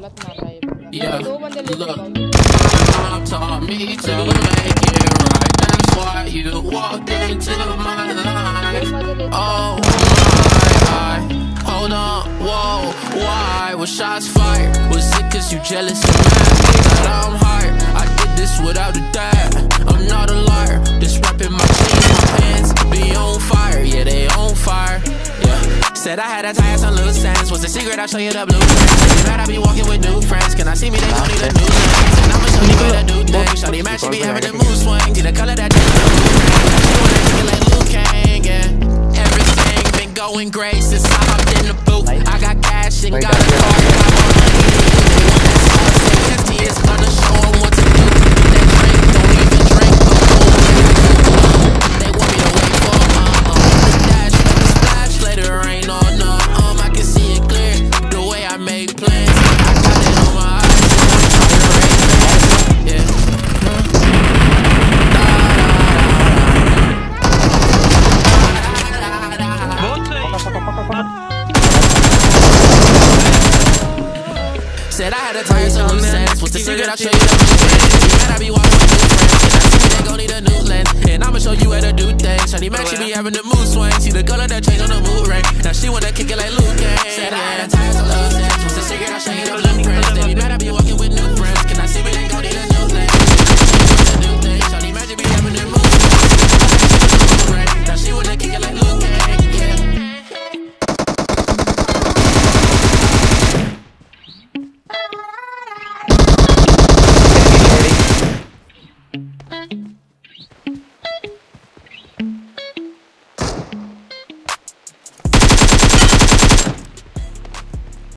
गलत मार रहा है ये बंदा Yeah, दो बंदे ले look. चुका हूँ Mom taught me to make it right. That's why you walked into my life. Oh my, hold on, whoa, why was shots fired? Was it cause you jealous and mad that I'm hired? I did this without a dad. Said I had a tie some loose ends. Was the secret? I'll show you the blueprint. You bet I be walking with new friends. Can I see me? They gon' need a new lens. And I'ma show you how to do things. Shawty man, she be having the mood swings. See the color that blueprint. She wanna take like Liu Kang, yeah. Everything been going great since I hopped in the Said I had to tie some loose ends. What's the secret? I'll show you the blueprint. You gotta be walking with new friends. And I see they gon' need a new lens. And I'ma show you how to do things. Shawty Mac, she be oh, having the mood swing. See the color that change on the mood ring. Now she wanna kick it like Luke. Said I had to tie some